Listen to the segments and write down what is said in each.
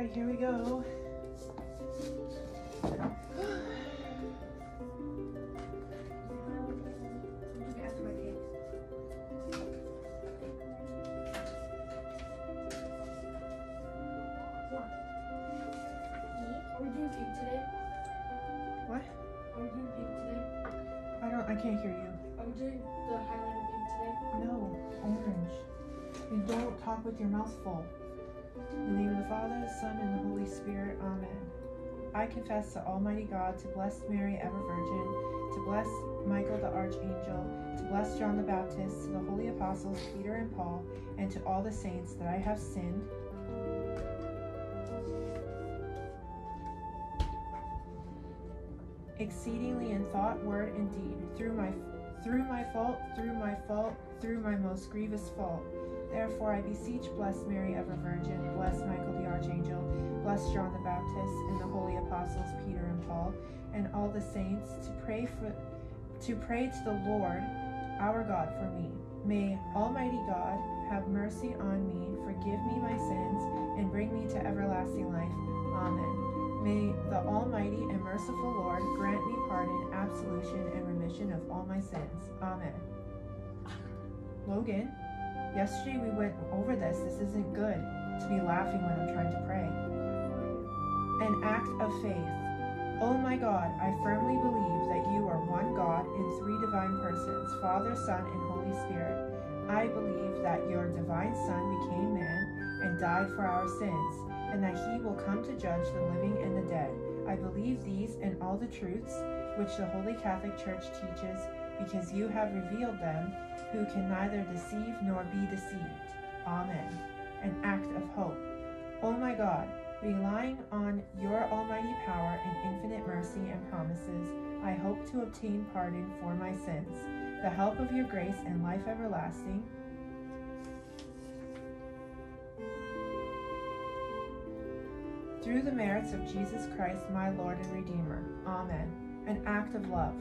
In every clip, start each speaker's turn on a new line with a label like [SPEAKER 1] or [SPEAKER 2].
[SPEAKER 1] right, here we go. I confess to Almighty God, to bless Mary, ever Virgin, to bless Michael the Archangel, to bless John the Baptist, to the holy apostles Peter and Paul, and to all the saints that I have sinned. Exceedingly in thought, word, and deed, through my through my fault, through my fault, through my most grievous fault. Therefore I beseech, bless Mary, ever Virgin, bless Michael the Archangel, bless John the Baptist, and the holy apostles Peter and Paul, and all the saints, to pray for to pray to the Lord our God for me. May Almighty God have mercy on me, forgive me my sins, and bring me to everlasting life. Amen. May the Almighty and merciful Lord grant me pardon, absolution, and remission of all my sins. Amen. Logan, yesterday we went over this. This isn't good to be laughing when I'm trying to pray. An act of faith. Oh my God, I firmly believe that you are one God in three divine persons, Father, Son, and Holy Spirit. I believe that your divine Son became man and died for our sins, and that he will come to judge the living and the dead. I believe these and all the truths which the Holy Catholic Church teaches, because you have revealed them, who can neither deceive nor be deceived. Amen. An act of hope. Oh my God, relying on your almighty power and infinite mercy and promises, I hope to obtain pardon for my sins, the help of your grace and life everlasting. Through the merits of Jesus Christ, my Lord and Redeemer. Amen. An act of love.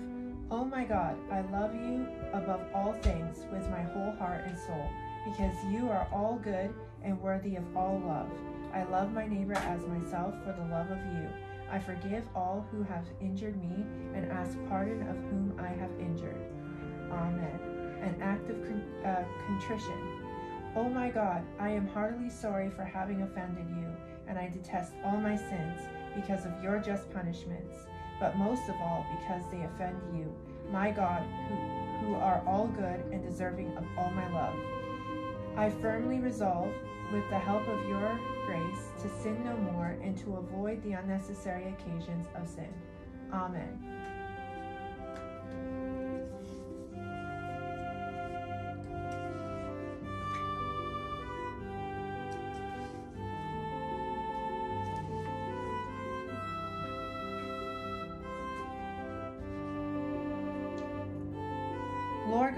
[SPEAKER 1] Oh my God, I love you above all things with my whole heart and soul, because you are all good and worthy of all love. I love my neighbor as myself for the love of you. I forgive all who have injured me and ask pardon of whom I have injured. Amen. An act of con- uh, contrition. Oh my God, I am heartily sorry for having offended you, and I detest all my sins because of your just punishments, but most of all because they offend you, my God, who, who are all good and deserving of all my love. I firmly resolve, with the help of your grace, to sin no more and to avoid the unnecessary occasions of sin. Amen.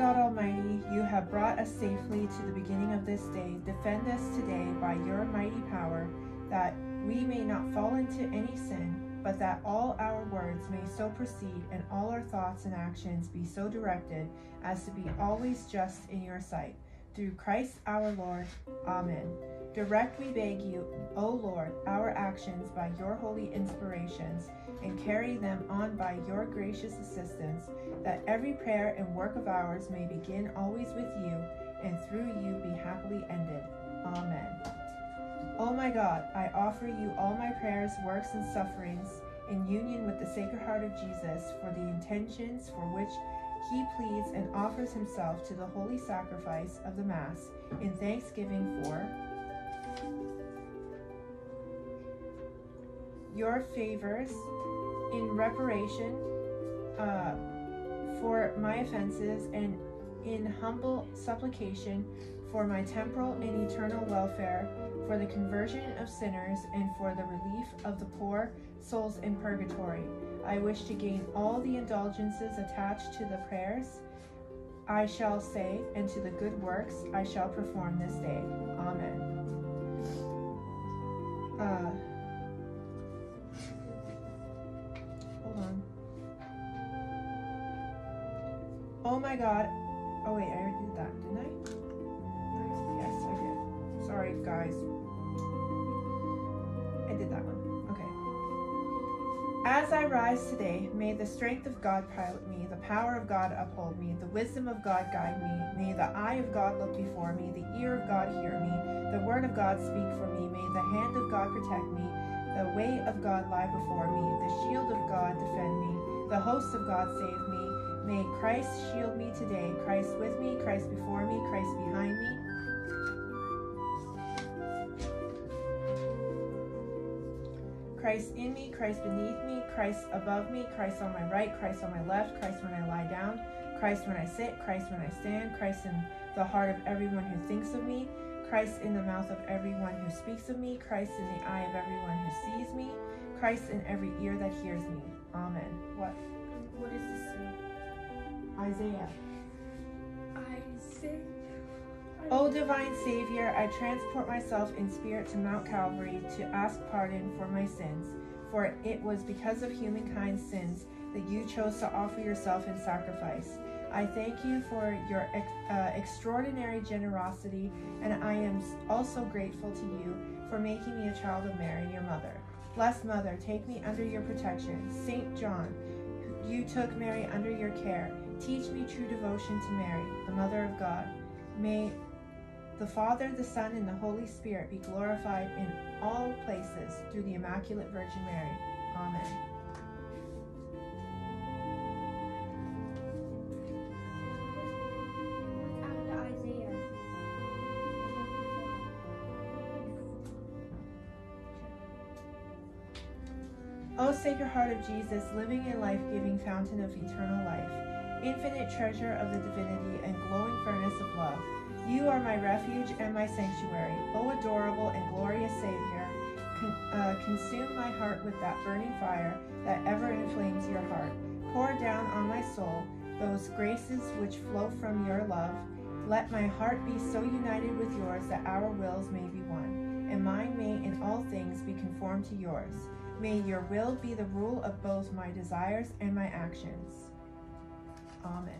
[SPEAKER 1] God Almighty, you have brought us safely to the beginning of this day. Defend us today by your mighty power, that we may not fall into any sin, but that all our words may so proceed and all our thoughts and actions be so directed as to be always just in your sight. Through Christ our Lord. Amen. Direct, we beg you, O Lord, our actions by your holy inspirations, and carry them on by your gracious assistance, that every prayer and work of ours may begin always with you, and through you be happily ended. Amen. O my God, I offer you all my prayers, works, and sufferings in union with the Sacred Heart of Jesus for the intentions for which he pleads and offers himself to the holy sacrifice of the Mass in thanksgiving for your favors in reparation uh, for my offenses and in humble supplication for my temporal and eternal welfare, for the conversion of sinners, and for the relief of the poor souls in purgatory. I wish to gain all the indulgences attached to the prayers I shall say, and to the good works I shall perform this day. Amen. Uh, hold on. Oh my god. Oh wait, I already did that, didn't I? Yes, I did. Sorry, guys. I did that one. Okay. As I rise today, may the strength of God pilot me, the power of God uphold me, the wisdom of God guide me. May the eye of God look before me, the ear of God hear me, the word of God speak for me. May the hand of God protect me, the way of God lie before me, the shield of God defend me, the hosts of God save me. May Christ shield me today, Christ with me, Christ before me, Christ behind me. Christ in me, Christ beneath me, Christ above me, Christ on my right, Christ on my left, Christ when I lie down, Christ when I sit, Christ when I stand, Christ in the heart of everyone who thinks of me, Christ in the mouth of everyone who speaks of me, Christ in the eye of everyone who sees me, Christ in every ear that hears me. Amen. What?
[SPEAKER 2] What does this say?
[SPEAKER 1] Isaiah.
[SPEAKER 2] Isaiah.
[SPEAKER 1] O divine Savior, I transport myself in spirit to Mount Calvary to ask pardon for my sins, for it was because of humankind's sins that you chose to offer yourself in sacrifice. I thank you for your uh, extraordinary generosity, and I am also grateful to you for making me a child of Mary, your mother. Blessed Mother, take me under your protection. Saint John, you took Mary under your care. Teach me true devotion to Mary, the Mother of God. May the Father, the Son, and the Holy Spirit be glorified in all places through the Immaculate Virgin Mary. Amen. O Sacred Heart of Jesus, living and life giving fountain of eternal life, infinite treasure of the divinity and glowing furnace of love, you are my refuge and my sanctuary. O adorable and glorious Savior, con- uh, consume my heart with that burning fire that ever inflames your heart. Pour down on my soul those graces which flow from your love. Let my heart be so united with yours that our wills may be one, and mine may in all things be conformed to yours. May your will be the rule of both my desires and my actions. Amen.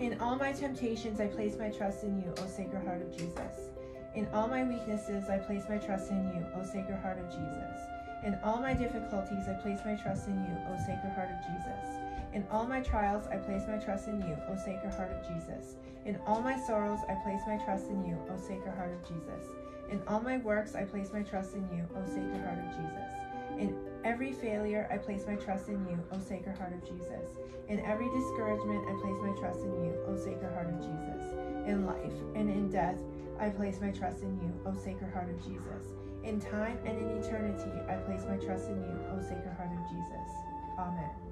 [SPEAKER 1] In all my temptations, I place my trust in you, O Sacred Heart of Jesus. In all my weaknesses, I place my trust in you, O Sacred Heart of Jesus. In all my difficulties, I place my trust in you, O Sacred Heart of Jesus. In all my trials, I place my trust in you, O Sacred Heart of Jesus. In all my sorrows, I place my trust in you, O Sacred Heart of Jesus. In all my works, I place my trust in you, O Sacred Heart of Jesus. In every failure, I place my trust in you, O Sacred Heart of Jesus. In every discouragement, I place my trust in you, O Sacred Heart of Jesus. In life and in death, I place my trust in you, O Sacred Heart of Jesus. In time and in eternity, I place my trust in you, O Sacred Heart of Jesus. Amen.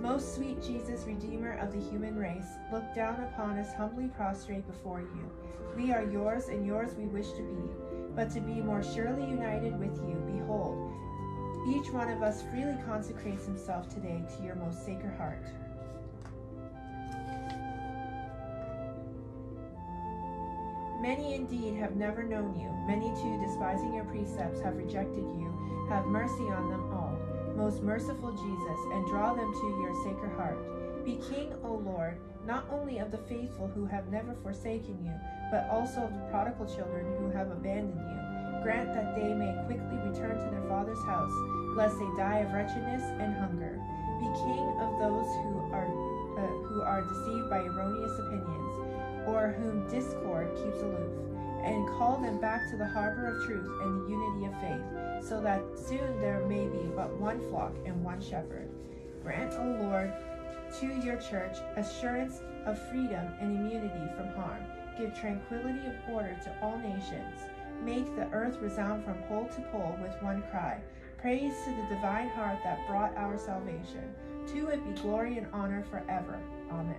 [SPEAKER 1] Most sweet Jesus, Redeemer of the human race, look down upon us humbly prostrate before you. We are yours, and yours we wish to be, but to be more surely united with you, behold, each one of us freely consecrates himself today to your most sacred heart. Many indeed have never known you, many too, despising your precepts, have rejected you. Have mercy on them all, most merciful Jesus, and draw them to your sacred heart. Be King, O Lord, not only of the faithful who have never forsaken you, but also of the prodigal children who have abandoned you. Grant that they may quickly return to their father's house, lest they die of wretchedness and hunger. Be King of those who are uh, who are deceived by erroneous opinions, or whom discord keeps aloof, and call them back to the harbor of truth and the unity of faith, so that soon there may be but one flock and one shepherd. Grant, O Lord, to your church assurance of freedom and immunity from harm. Give tranquility of order to all nations. Make the earth resound from pole to pole with one cry. Praise to the divine heart that brought our salvation. To it be glory and honor forever. Amen.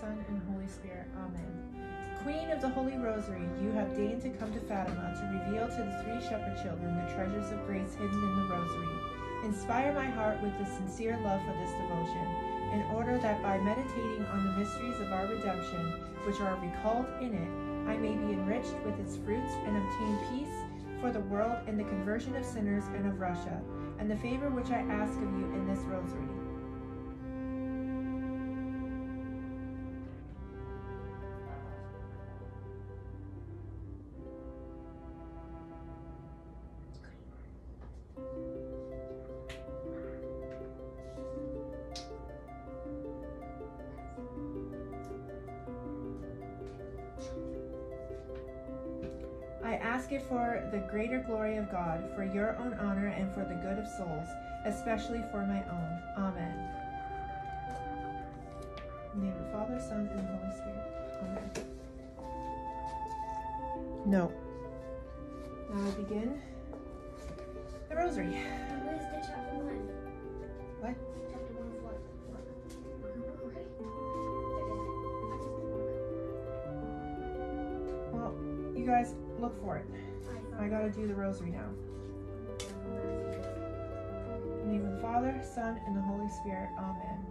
[SPEAKER 1] Son, and Holy Spirit. Amen. Queen of the Holy Rosary, you have deigned to come to Fatima to reveal to the three shepherd children the treasures of grace hidden in the Rosary. Inspire my heart with a sincere love for this devotion, in order that by meditating on the mysteries of our redemption, which are recalled in it, I may be enriched with its fruits and obtain peace for the world and the conversion of sinners and of Russia, and the favor which I ask of you in this rosary. The greater glory of God, for your own honor, and for the good of souls, especially for my own. Amen. In the name of the Father, Son, and Holy Spirit. Amen. No. Now I begin the Rosary. Do the Rosary now. In the name of the Father, Son, and the Holy Spirit. Amen.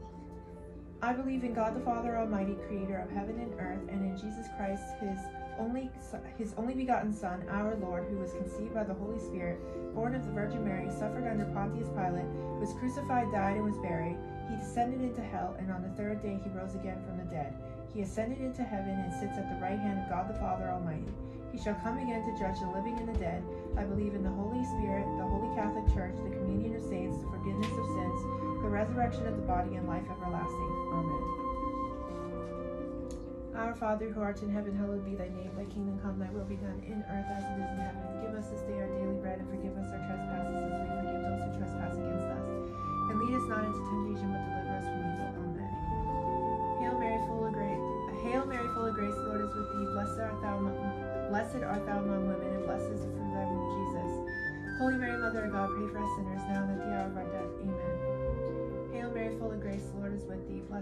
[SPEAKER 1] I believe in God the Father Almighty, creator of heaven and earth, and in Jesus Christ, his only his only begotten Son, our Lord, who was conceived by the Holy Spirit, born of the Virgin Mary, suffered under Pontius Pilate, was crucified, died, and was buried. He descended into hell, and on the third day he rose again from the dead. He ascended into heaven and sits at the right hand of God the Father Almighty. He shall come again to judge the living and the dead. I believe in the Holy Spirit, the Holy Catholic Church, the communion of saints, the forgiveness of sins, the resurrection of the body, and life everlasting. Amen. Our Father who art in heaven, hallowed be thy name. Thy kingdom come, thy will be done in earth as it is in heaven. Give us this day our daily bread, and forgive us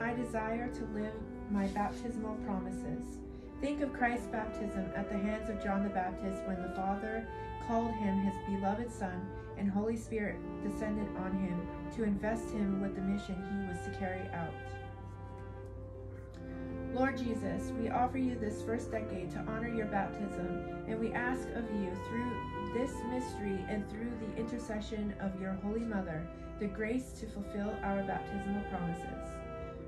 [SPEAKER 1] I desire to live my baptismal promises. Think of Christ's baptism at the hands of John the Baptist when the Father called him his beloved Son, and Holy Spirit descended on him to invest him with the mission he was to carry out. Lord Jesus, we offer you this first decade to honor your baptism, and we ask of you through this mystery and through the intercession of your Holy Mother the grace to fulfill our baptismal promises.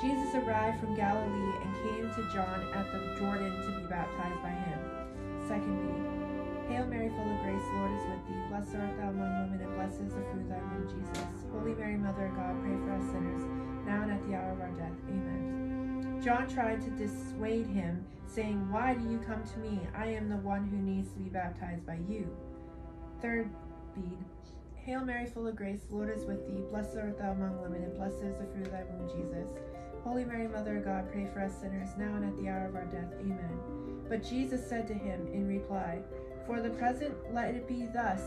[SPEAKER 1] Jesus arrived from Galilee and came to John at the Jordan to be baptized by him. Second bead. Hail Mary, full of grace, the Lord is with thee. Blessed art thou among women, and blessed is the fruit of thy womb, Jesus. Holy Mary, Mother of God, pray for us sinners, now and at the hour of our death. Amen. John tried to dissuade him, saying, Why do you come to me? I am the one who needs to be baptized by you. Third bead. Hail Mary, full of grace, the Lord is with thee. Blessed art thou among women, and blessed is the fruit of thy womb, Jesus. Holy Mary, Mother of God, pray for us sinners, now and at the hour of our death. Amen. But Jesus said to him in reply, For the present let it be thus.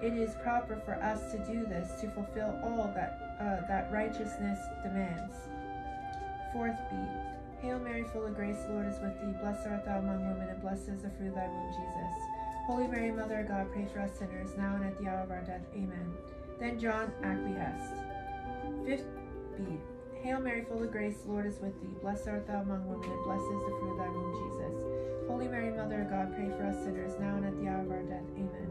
[SPEAKER 1] It is proper for us to do this to fulfill all that uh, that righteousness demands. Fourth bead. Hail Mary, full of grace, the Lord is with thee. Blessed art thou among women, and blessed is the fruit of thy womb, Jesus. Holy Mary, Mother of God, pray for us sinners, now and at the hour of our death. Amen. Then John acquiesced. Fifth bead. Hail Mary, full of grace, the Lord is with thee. Blessed art thou among women, and blessed is the fruit of thy womb, Jesus. Holy Mary, Mother of God, pray for us sinners, now and at the hour of our death. Amen.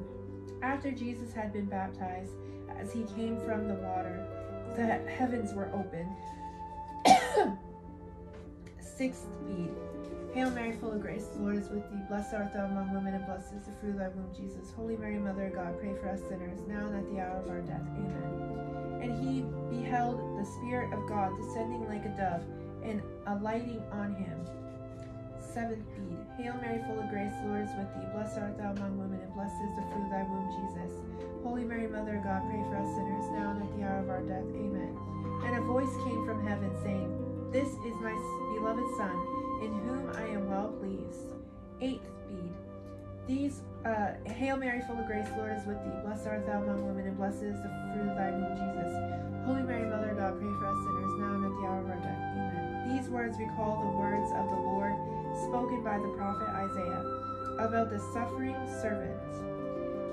[SPEAKER 1] After Jesus had been baptized, as he came from the water, the heavens were opened. Sixth bead. Hail Mary, full of grace, the Lord is with thee. Blessed art thou among women, and blessed is the fruit of thy womb, Jesus. Holy Mary, Mother of God, pray for us sinners, now and at the hour of our death. Amen. And he beheld the Spirit of God descending like a dove and alighting on him. Seventh bead. Hail Mary, full of grace, the Lord is with thee. Blessed art thou among women, and blessed is the fruit of thy womb, Jesus. Holy Mary, Mother of God, pray for us sinners, now and at the hour of our death. Amen. And a voice came from heaven, saying, This is my beloved Son whom I am well pleased. Eighth bead. These, uh, Hail Mary, full of grace, Lord is with thee. Blessed art thou among women, and blessed is the fruit of thy womb, Jesus. Holy Mary, Mother of God, pray for us sinners, now and at the hour of our death. Amen. These words recall the words of the Lord spoken by the prophet Isaiah about the suffering servant.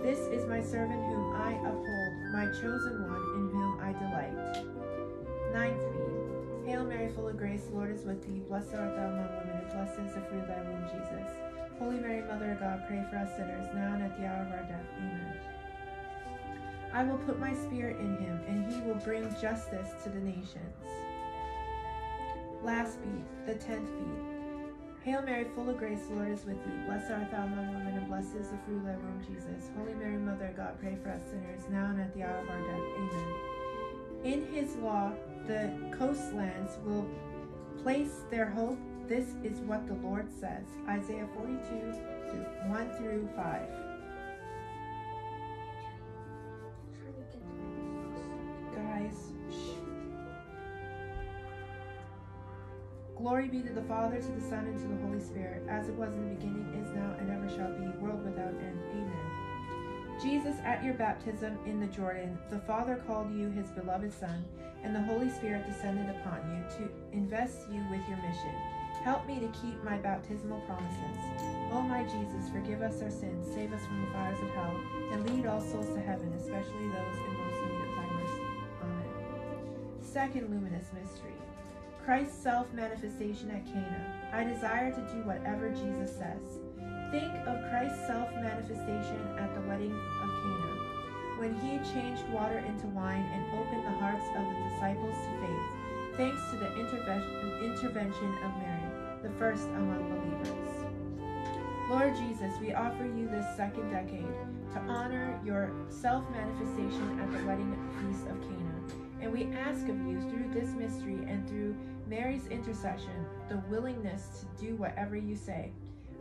[SPEAKER 1] This is my servant whom I uphold, my chosen one in whom I delight. Ninth bead. Hail Mary, full of grace, Lord is with thee. Blessed art thou among women, and blessed is the fruit of thy womb, Jesus. Holy Mary, Mother of God, pray for us sinners, now and at the hour of our death. Amen. I will put my spirit in him, and he will bring justice to the nations. Last beat, the tenth beat. Hail Mary, full of grace, the Lord is with thee. Blessed art thou among women, and blessed is the fruit of thy womb, Jesus. Holy Mary, Mother of God, pray for us sinners, now and at the hour of our death. Amen. In his law, the coastlands will place their hope. This is what the Lord says. Isaiah 42, through 1 through 5. Guys, shh. Glory be to the Father, to the Son, and to the Holy Spirit, as it was in the beginning, is now, and ever shall be, world without end. Amen. Jesus, at your baptism in the Jordan, the Father called you his beloved Son, and the Holy Spirit descended upon you to invest you with your mission. Help me to keep my baptismal promises. O my Jesus, forgive us our sins, save us from the fires of hell, and lead all souls to heaven, especially those in most need of thy mercy. Amen. Second luminous mystery Christ's self manifestation at Cana. I desire to do whatever Jesus says. Think of Christ's self manifestation at the wedding of Cana, when he changed water into wine and opened the hearts of the disciples to faith, thanks to the intervention of Mary, the first among believers. Lord Jesus, we offer you this second decade to honor your self manifestation at the wedding feast of Cana. And we ask of you through this mystery and through Mary's intercession the willingness to do whatever you say.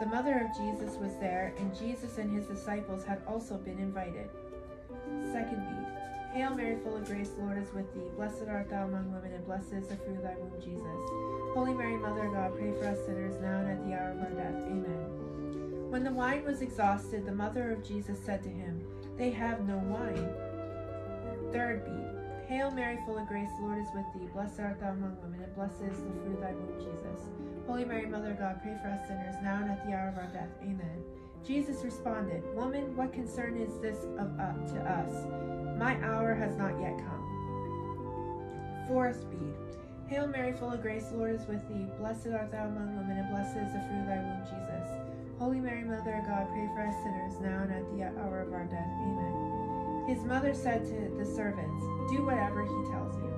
[SPEAKER 1] The mother of Jesus was there, and Jesus and his disciples had also been invited. Second bead. Hail Mary, full of grace, the Lord is with thee. Blessed art thou among women, and blessed is the fruit of thy womb, Jesus. Holy Mary, Mother of God, pray for us sinners, now and at the hour of our death. Amen. When the wine was exhausted, the mother of Jesus said to him, They have no wine. Third bead. Hail Mary, full of grace, the Lord is with thee. Blessed art thou among women, and blessed is the fruit of thy womb, Jesus. Holy Mary, Mother of God, pray for us sinners, now and at the hour of our death. Amen. Jesus responded, Woman, what concern is this of uh, to us? My hour has not yet come. Fourth bead. Hail Mary, full of grace, the Lord is with thee. Blessed art thou among women, and blessed is the fruit of thy womb, Jesus. Holy Mary, Mother of God, pray for us sinners, now and at the hour of our death. Amen. His mother said to the servants, Do whatever he tells you.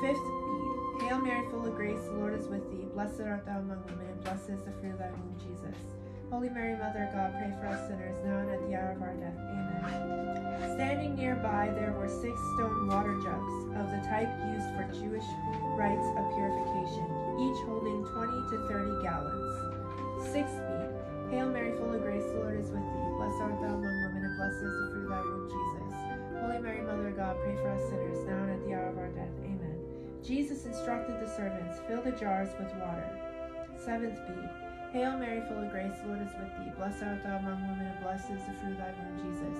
[SPEAKER 1] Fifth bead. Hail Mary, full of grace, the Lord is with thee. Blessed art thou among women, and blessed is the fruit of thy womb, Jesus. Holy Mary, Mother of God, pray for us sinners, now and at the hour of our death. Amen. Standing nearby, there were six stone water jugs of the type used for Jewish rites of purification, each holding 20 to 30 gallons. Sixth bead. Hail Mary, full of grace, the Lord is with thee. Blessed art thou among women, blessed is the fruit of thy womb, Jesus. Holy Mary, Mother of God, pray for us sinners, now and at the hour of our death. Amen. Jesus instructed the servants, Fill the jars with water. Seventh bead. Hail Mary, full of grace, the Lord is with thee. Blessed art thou among women, and blessed is the fruit of thy womb, Jesus.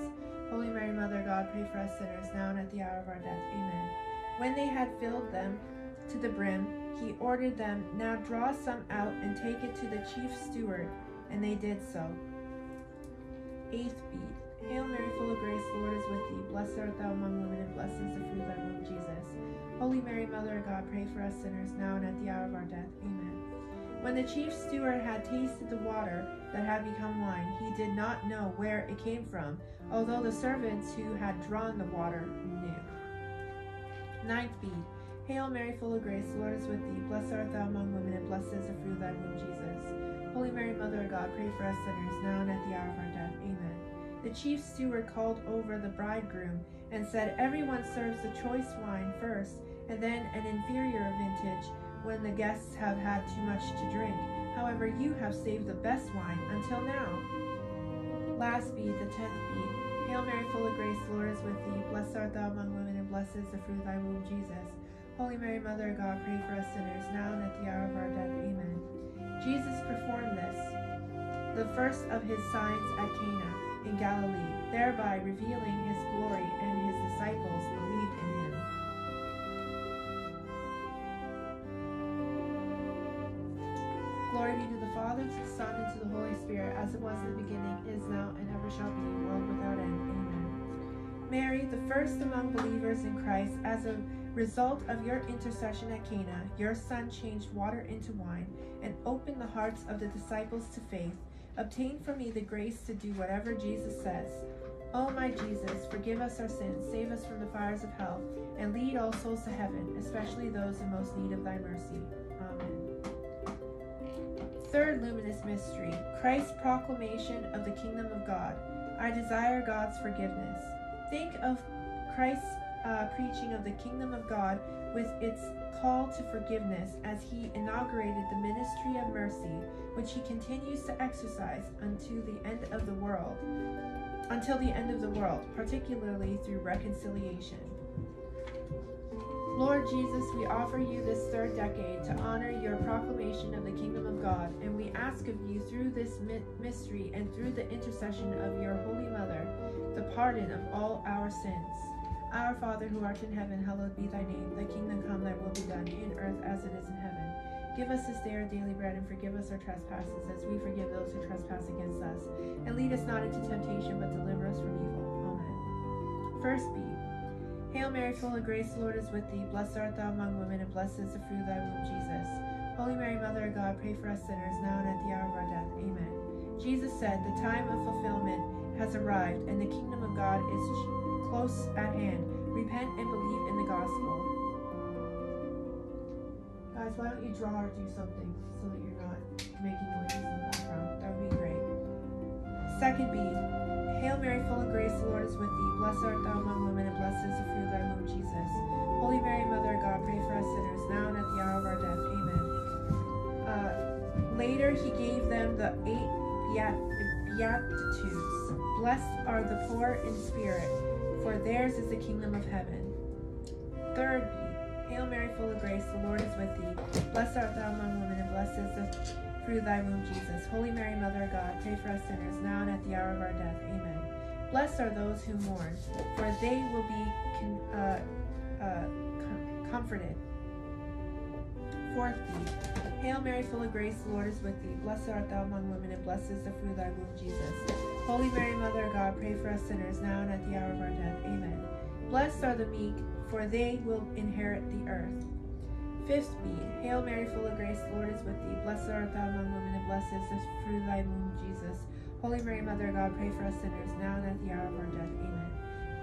[SPEAKER 1] Holy Mary, Mother of God, pray for us sinners, now and at the hour of our death. Amen. When they had filled them to the brim, he ordered them, Now draw some out and take it to the chief steward. And they did so. Eighth bead. Hail Mary, full of grace, the Lord is with thee. Blessed art thou among women, and blessed is the fruit of thy womb, Jesus. Holy Mary, Mother of God, pray for us sinners, now and at the hour of our death. Amen. When the chief steward had tasted the water that had become wine, he did not know where it came from, although the servants who had drawn the water knew. Ninth bead. Hail Mary, full of grace, the Lord is with thee. Blessed art thou among women, and blessed is the fruit of thy womb, Jesus. Holy Mary, Mother of God, pray for us sinners, now and at the hour of our death. The chief steward called over the bridegroom and said, Everyone serves the choice wine first, and then an inferior vintage when the guests have had too much to drink. However, you have saved the best wine until now. Last bead, the tenth bead. Hail Mary, full of grace, the Lord is with thee. Blessed art thou among women, and blessed is the fruit of thy womb, Jesus. Holy Mary, Mother of God, pray for us sinners, now and at the hour of our death. Amen. Jesus performed this, the first of his signs at Cana in Galilee, thereby revealing his glory, and his disciples believed in him. Glory be to the Father, to the Son, and to the Holy Spirit, as it was in the beginning, is now, and ever shall be, world without end. Amen. Mary, the first among believers in Christ, as a result of your intercession at Cana, your Son changed water into wine and opened the hearts of the disciples to faith. Obtain for me the grace to do whatever Jesus says. O my Jesus, forgive us our sins, save us from the fires of hell, and lead all souls to heaven, especially those in most need of thy mercy. Amen. Third luminous mystery Christ's proclamation of the kingdom of God. I desire God's forgiveness. Think of Christ's uh, preaching of the kingdom of God with its call to forgiveness as he inaugurated the ministry of mercy, which he continues to exercise unto the end of the world, until the end of the world, particularly through reconciliation. Lord Jesus, we offer you this third decade to honor your proclamation of the kingdom of God, and we ask of you through this mystery and through the intercession of your Holy Mother, the pardon of all our sins. Our Father who art in heaven, hallowed be thy name. Thy kingdom come, thy will be done, in earth as it is in heaven. Give us this day our daily bread, and forgive us our trespasses, as we forgive those who trespass against us. And lead us not into temptation, but deliver us from evil. Amen. First bead. Hail Mary, full of grace, the Lord is with thee. Blessed art thou among women, and blessed is the fruit of thy womb, Jesus. Holy Mary, Mother of God, pray for us sinners, now and at the hour of our death. Amen. Jesus said, The time of fulfillment has arrived, and the kingdom of God is close at hand. Repent and believe in the gospel. Guys, why don't you draw or do something so that you're not making noises in the background? That would be great. Second bead. Hail Mary, full of grace, the Lord is with thee. Blessed art thou among women, and blessed is the fruit of thy womb, Jesus. Holy Mary, Mother of God, pray for us sinners, now and at the hour of our death. Amen. Uh, later, he gave them the eight Beatitudes. Blessed are the poor in spirit, for theirs is the kingdom of heaven. Third Hail Mary, full of grace, the Lord is with thee. Blessed art thou among women, and blessed is the fruit of thy womb, Jesus. Holy Mary, Mother of God, pray for us sinners, now and at the hour of our death. Amen. Blessed are those who mourn, for they will be uh, uh, com- comforted. Fourth bead. Hail Mary, full of grace, the Lord is with thee. Blessed art thou among women, and blessed is the fruit of thy womb, Jesus. Holy Mary, Mother of God, pray for us sinners, now and at the hour of our death. Amen. Blessed are the meek, for they will inherit the earth. Fifth bead. Hail Mary, full of grace, the Lord is with thee. Blessed art thou among women, and blessed is the fruit of thy womb, Jesus. Holy Mary, Mother of God, pray for us sinners, now and at the hour of our death. Amen.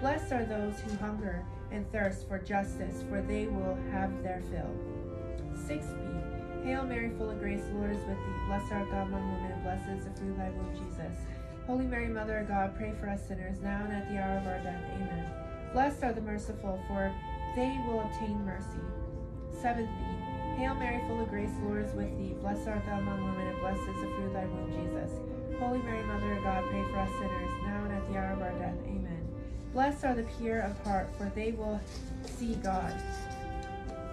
[SPEAKER 1] Blessed are those who hunger and thirst for justice, for they will have their fill. Sixth bead. Hail Mary, full of grace, the Lord is with thee. Blessed art thou among women, and blessed is the fruit of thy womb, Jesus. Holy Mary, Mother of God, pray for us sinners, now and at the hour of our death. Amen. Blessed are the merciful, for they will obtain mercy. Seventh bead. Hail Mary, full of grace, Lord is with thee. Blessed art thou among women, and blessed is the fruit of thy womb, Jesus. Holy Mary, Mother of God, pray for us sinners, now and at the hour of our death. Amen. Blessed are the pure of heart, for they will see God.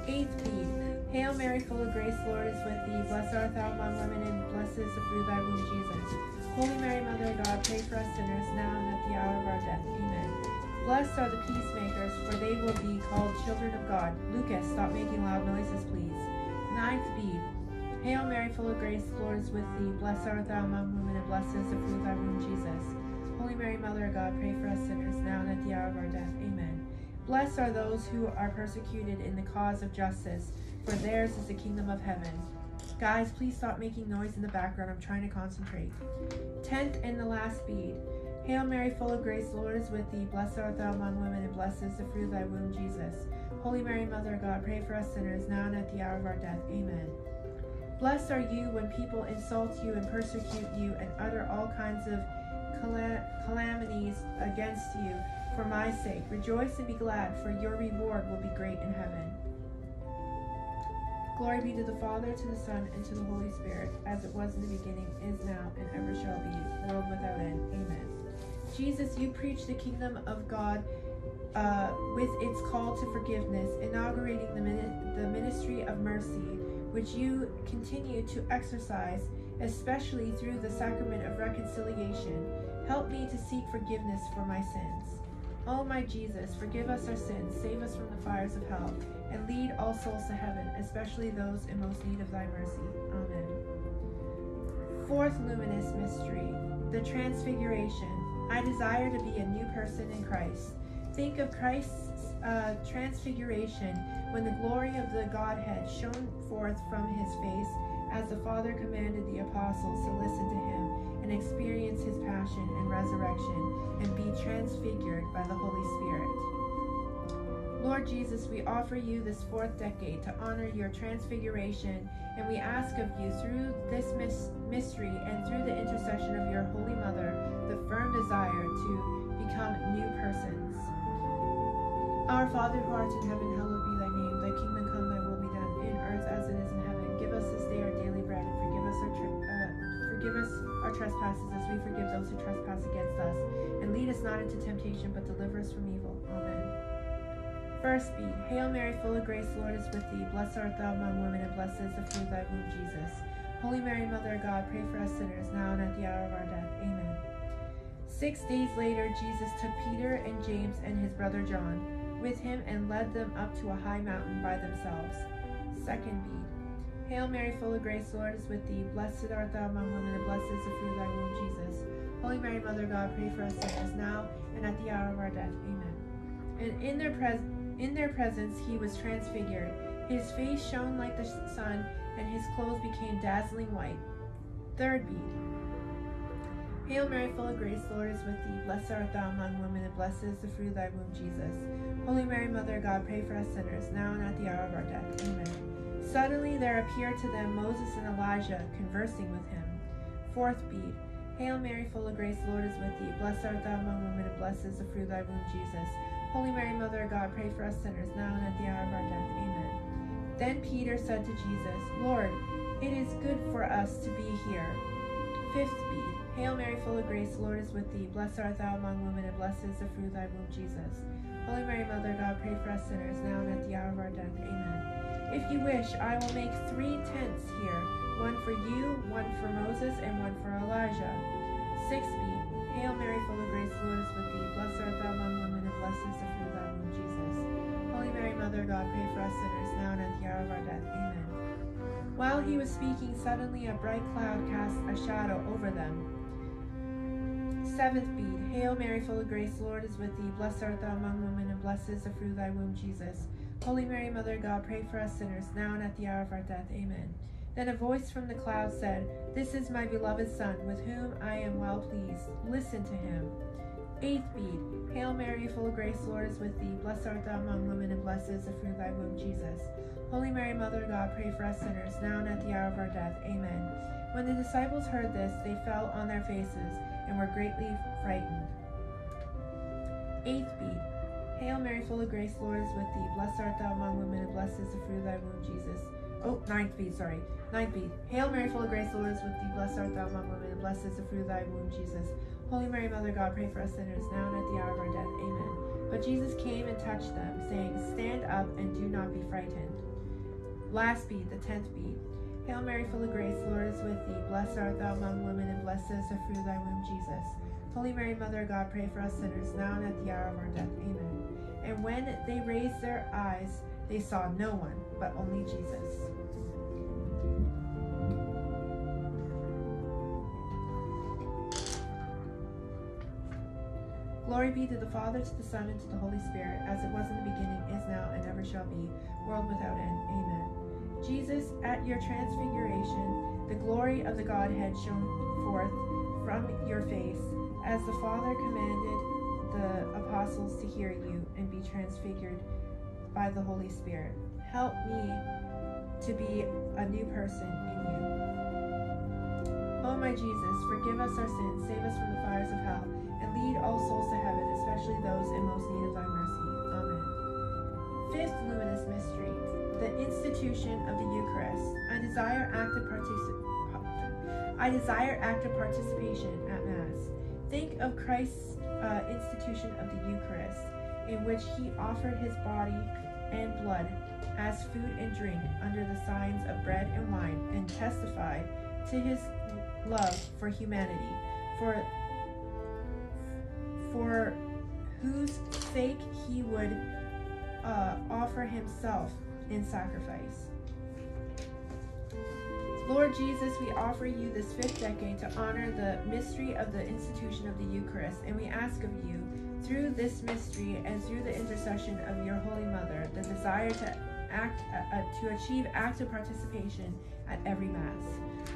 [SPEAKER 1] Eighth bead. Hail Mary, full of grace, Lord is with thee. Blessed art thou among women, and blessed is the fruit of thy womb, Jesus. Holy Mary, Mother of God, pray for us sinners, now and at the hour of our death. Amen. Blessed are the peacemakers, for they will be called children of God. Lucas, stop making loud noises, please. Ninth bead. Hail Mary, full of grace, the Lord is with thee. Blessed art thou among women, and blessed is the fruit of thy womb, Jesus. Holy Mary, Mother of God, pray for us sinners, now and at the hour of our death. Amen. Blessed are those who are persecuted in the cause of justice, for theirs is the kingdom of heaven. Guys, please stop making noise in the background. I'm trying to concentrate. Tenth and the last bead. Hail Mary, full of grace, Lord is with thee. Blessed art thou among women, and blessed is the fruit of thy womb, Jesus. Holy Mary, Mother of God, pray for us sinners, now and at the hour of our death. Amen. Blessed are you when people insult you and persecute you and utter all kinds of calamities against you for my sake. Rejoice and be glad, for your reward will be great in heaven. Glory be to the Father, to the Son, and to the Holy Spirit, as it was in the beginning, is now, and ever shall be, world without end. Amen. Jesus, you preach the kingdom of God uh, with its call to forgiveness, inaugurating the, the ministry of mercy, which you continue to exercise, especially through the sacrament of reconciliation. Help me to seek forgiveness for my sins. Oh, my Jesus, forgive us our sins, save us from the fires of hell, and lead all souls to heaven, especially those in most need of thy mercy. Amen. Fourth luminous mystery, the Transfiguration. I desire to be a new person in Christ. Think of Christ's uh, transfiguration when the glory of the Godhead shone forth from his face as the Father commanded the apostles to listen to him and experience his passion and resurrection and be transfigured by the Holy Spirit. Lord Jesus, we offer you this fourth decade to honor your transfiguration, and we ask of you through this mystery and through the intercession of your Holy Mother the firm desire to become new persons. Our Father who art in heaven, hallowed be thy name. Thy kingdom come, thy will be done, in earth as it is in heaven. Give us this day our daily bread, and forgive us our uh, forgive us our trespasses as we forgive those who trespass against us. And lead us not into temptation, but deliver us from evil. Amen. First beat, Hail Mary, full of grace, Lord is with thee. Blessed art thou among women, and blessed is the fruit of thy womb, Jesus. Holy Mary, Mother of God, pray for us sinners, now and at the hour of our death. Amen. Six days later, Jesus took Peter and James and his brother John with him and led them up to a high mountain by themselves. Second beat, Hail Mary, full of grace, Lord is with thee. Blessed art thou among women, and blessed is the fruit of thy womb, Jesus. Holy Mary, Mother of God, pray for us sinners, now and at the hour of our death. Amen. And in their, pres- in their presence he was transfigured. His face shone like the sun, and his clothes became dazzling white. Third beat. Hail Mary, full of grace, Lord is with thee. Blessed art thou among women, and blessed is the fruit of thy womb, Jesus. Holy Mary, Mother of God, pray for us sinners, now and at the hour of our death. Amen. Suddenly there appeared to them Moses and Elijah conversing with him. Fourth beat. Hail Mary, full of grace, Lord is with thee. Blessed art thou among women, and blessed is the fruit of thy womb, Jesus. Holy Mary, Mother of God, pray for us sinners, now and at the hour of our death. Amen. Then Peter said to Jesus, Lord, it is good for us to be here. Fifth beat. Hail Mary, full of grace, Lord is with thee. Blessed art thou among women, and blessed is the fruit of thy womb, Jesus. Holy Mary, Mother of God, pray for us sinners, now and at the hour of our death. Amen. If you wish, I will make three tents here one for you, one for Moses, and one for Elijah. Sixth beat. Hail Mary, full of grace, the Lord is with thee. Blessed art thou among women, is the fruit of thy womb, Jesus. Holy Mary, Mother of God, pray for us sinners, now and at the hour of our death. Amen. While he was speaking, suddenly a bright cloud cast a shadow over them. Seventh beat. Hail Mary, full of grace, Lord is with thee. Blessed art thou among women, and blessed is the fruit of thy womb, Jesus. Holy Mary, Mother of God, pray for us sinners, now and at the hour of our death. Amen. Then a voice from the cloud said, This is my beloved Son, with whom I am well pleased. Listen to him. Eighth beat. Hail Mary, full of grace, the Lord is with thee. Blessed art thou among women, and blessed is the fruit of thy womb, Jesus. Holy Mary, Mother of God, pray for us sinners, now and at the hour of our death. Amen. When the disciples heard this, they fell on their faces and were greatly frightened. Eighth beat. Hail Mary, full of grace, Lord is with thee. Blessed art thou among women, and blessed is the fruit of thy womb, Jesus. Oh, ninth beat, sorry. Ninth beat. Hail Mary, full of grace, Lord is with thee. Blessed art thou among women, and blessed is the fruit of thy womb, Jesus. Holy Mary, Mother God, pray for us sinners, now and at the hour of our death. Amen. But Jesus came and touched them, saying, Stand up and do not be frightened. Last bead, the tenth bead. Hail Mary, full of grace, the Lord is with thee. Blessed art thou among women, and blessed is the fruit of thy womb, Jesus. Holy Mary, Mother of God, pray for us sinners, now and at the hour of our death. Amen. And when they raised their eyes, they saw no one, but only Jesus. Glory be to the Father, to the Son, and to the Holy Spirit, as it was in the beginning, is now, and ever shall be, world without end. Amen. Jesus, at your transfiguration, the glory of the Godhead shone forth from your face, as the Father commanded the apostles to hear you and be transfigured by the Holy Spirit. Help me to be a new person in you. O my Jesus, forgive us our sins, save us from the fires of hell, lead all souls to heaven, especially those in most need of thy mercy. Amen. Fifth luminous mystery, the institution of the Eucharist. I desire active I desire active participation at Mass. Think of Christ's uh, institution of the Eucharist, in which he offered his body and blood as food and drink under the signs of bread and wine, and testified to his love for humanity, for for whose sake he would uh, offer himself in sacrifice. Lord Jesus, we offer you this fifth decade to honor the mystery of the institution of the Eucharist, and we ask of you, through this mystery and through the intercession of your Holy Mother, the desire to act uh, uh, to achieve active participation at every Mass.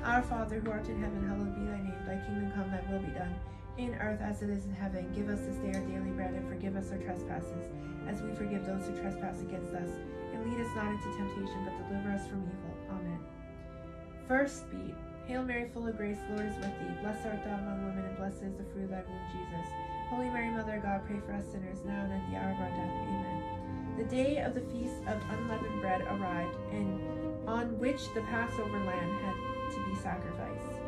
[SPEAKER 1] Our Father who art in heaven, hallowed be thy name. Thy kingdom come, thy will be done, in earth as it is in heaven. Give us this day our daily bread, and forgive us our trespasses, as we forgive those who trespass against us. And lead us not into temptation, but deliver us from evil. Amen. First beat. Hail Mary, full of grace, Lord is with thee. Blessed art thou among women, and blessed is the fruit of thy womb, Jesus. Holy Mary, Mother of God, pray for us sinners, now and at the hour of our death. Amen. The day of the feast of unleavened bread arrived, and on which the Passover lamb had to be sacrificed.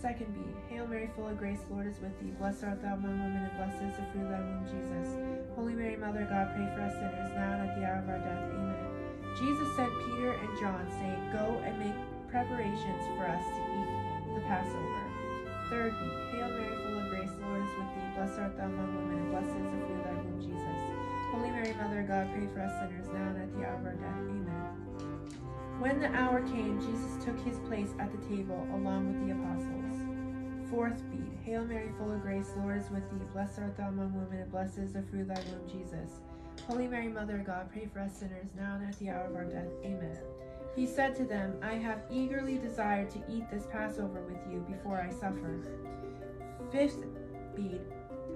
[SPEAKER 1] Second beat. Hail Mary, full of grace, Lord is with thee. Blessed art thou among women, and blessed is the fruit of thy womb, Jesus. Holy Mary, Mother of God, pray for us sinners, now and at the hour of our death. Amen. Jesus sent Peter and John, saying, Go and make preparations for us to eat the Passover. Third beat. Hail Mary, full of grace, Lord is with thee. Blessed art thou among women, and blessed is the fruit of thy womb, Jesus. Holy Mary, Mother of God, pray for us sinners, now and at the hour of our death. Amen. When the hour came, Jesus took his place at the table along with the apostles. Fourth bead, Hail Mary, full of grace, Lord is with thee. Blessed art thou among women, and blessed is the fruit of thy womb, Jesus. Holy Mary, Mother of God, pray for us sinners, now and at the hour of our death. Amen. He said to them, I have eagerly desired to eat this Passover with you before I suffer. Fifth bead,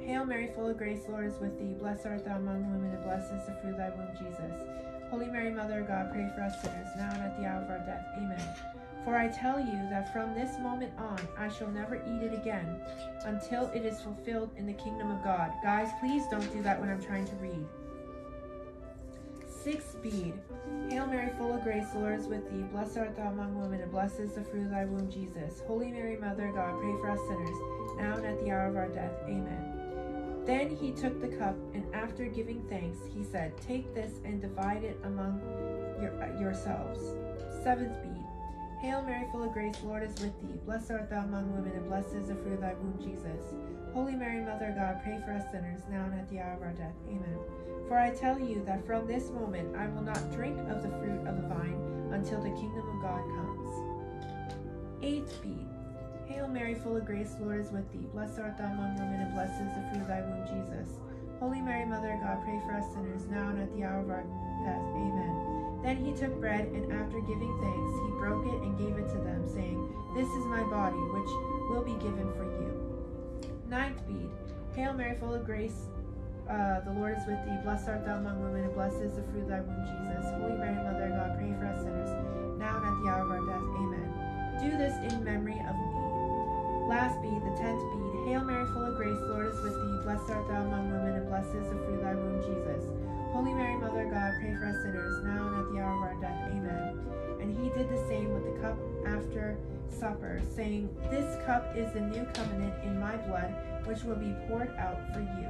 [SPEAKER 1] Hail Mary, full of grace, Lord is with thee. Blessed art thou among women, and blessed is the fruit of thy womb, Jesus. Holy Mary, Mother of God, pray for us sinners, now and at the hour of our death. Amen. For I tell you that from this moment on, I shall never eat it again until it is fulfilled in the kingdom of God. Guys, please don't do that when I'm trying to read. Sixth bead. Hail Mary, full of grace, the Lord is with thee. Blessed art thou among women, and blessed is the fruit of thy womb, Jesus. Holy Mary, Mother of God, pray for us sinners, now and at the hour of our death. Amen. Then he took the cup, and after giving thanks, he said, Take this and divide it among your, yourselves. Seventh bead. Hail Mary, full of grace, Lord is with thee. Blessed art thou among women, and blessed is the fruit of thy womb, Jesus. Holy Mary, Mother of God, pray for us sinners, now and at the hour of our death. Amen. For I tell you that from this moment I will not drink of the fruit of the vine until the kingdom of God comes. Eighth beat. Hail Mary, full of grace, Lord is with thee. Blessed art thou among women, and blessed is the fruit of thy womb, Jesus. Holy Mary, Mother of God, pray for us sinners, now and at the hour of our death. Amen. Then he took bread, and after giving thanks, he broke it and gave it to them, saying, This is my body, which will be given for you. Ninth bead. Hail Mary, full of grace, uh, the Lord is with thee. Blessed art thou among women, and blessed is the fruit of thy womb, Jesus. Holy Mary, Mother of God, pray for us sinners, now and at the hour of our death. Amen. Do this in memory of me. Last bead, the tenth bead. Hail Mary, full of grace, the Lord is with thee. Blessed art thou among women, and blessed is the fruit of thy womb, Jesus. Holy Mary, Mother of God, pray for us sinners, now Amen. And he did the same with the cup after supper, saying, This cup is the new covenant in my blood, which will be poured out for you.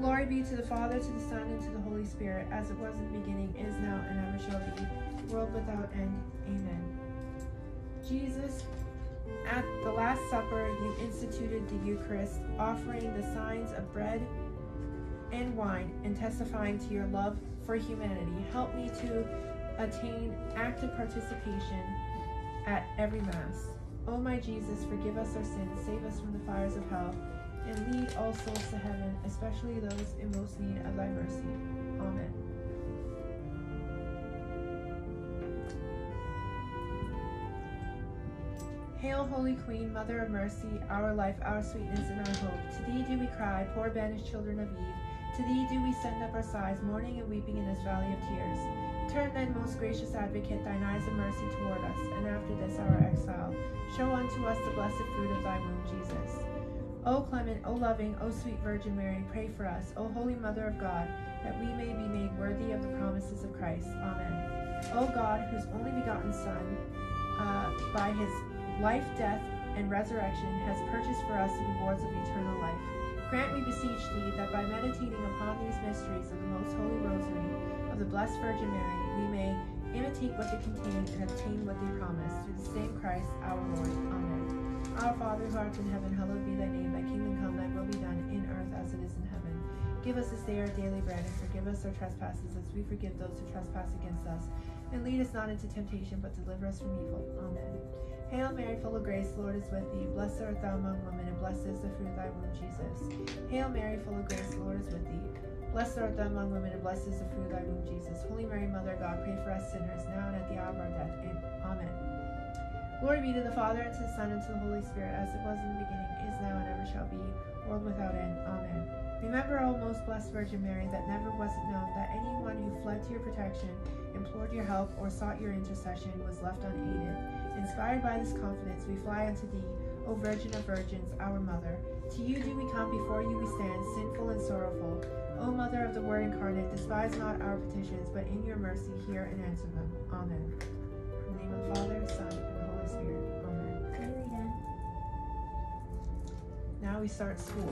[SPEAKER 1] Glory be to the Father, to the Son, and to the Holy Spirit, as it was in the beginning, is now, and ever shall be, world without end. Amen. Jesus at the Last Supper, you instituted the Eucharist, offering the signs of bread and wine, and testifying to your love for humanity. Help me to attain active participation at every Mass. O my Jesus, forgive us our sins, save us from the fires of hell, and lead all souls to heaven, especially those in most need of thy mercy. Amen. Hail, Holy Queen, Mother of Mercy, our life, our sweetness, and our hope. To thee do we cry, poor banished children of Eve. To thee do we send up our sighs, mourning and weeping in this valley of tears. Turn then, most gracious advocate, thine eyes of mercy toward us, and after this our exile, show unto us the blessed fruit of thy womb, Jesus. O clement, O loving, O sweet Virgin Mary, pray for us. O holy Mother of God, that we may be made worthy of the promises of Christ. Amen. O God, whose only begotten Son, uh, by his life, death, and resurrection, has purchased for us the rewards of eternal life. Grant, we beseech thee, that by meditating upon these mysteries of the most holy rosary of the Blessed Virgin Mary, we may imitate what they contain and obtain what they promise. Through the same Christ our Lord. Amen. Our Father who art in heaven, hallowed be thy name. Thy kingdom come, thy will be done in earth as it is in heaven. Give us this day our daily bread, and forgive us our trespasses as we forgive those who trespass against us. And lead us not into temptation, but deliver us from evil. Amen. Hail Mary, full of grace, the Lord is with thee. Blessed art thou among women, and blessed is the fruit of thy womb, Jesus. Hail Mary, full of grace, the Lord is with thee. Blessed art thou among women, and blessed is the fruit of thy womb, Jesus. Holy Mary, Mother of God, pray for us sinners, now and at the hour of our death. Amen. Glory be to the Father, and to the Son, and to the Holy Spirit, as it was in the beginning, is now, and ever shall be, world without end. Amen. Remember, O most blessed Virgin Mary, that never was it known that anyone who fled to your protection, implored your help, or sought your intercession was left unaided. Inspired by this confidence, we fly unto thee, O Virgin of Virgins, our Mother. To you do we come, before you we stand, sinful and sorrowful. O Mother of the Word incarnate, despise not our petitions, but in your mercy hear and answer them. Amen. In the name of the Father, Son, and Holy Spirit. Amen. Now we start school.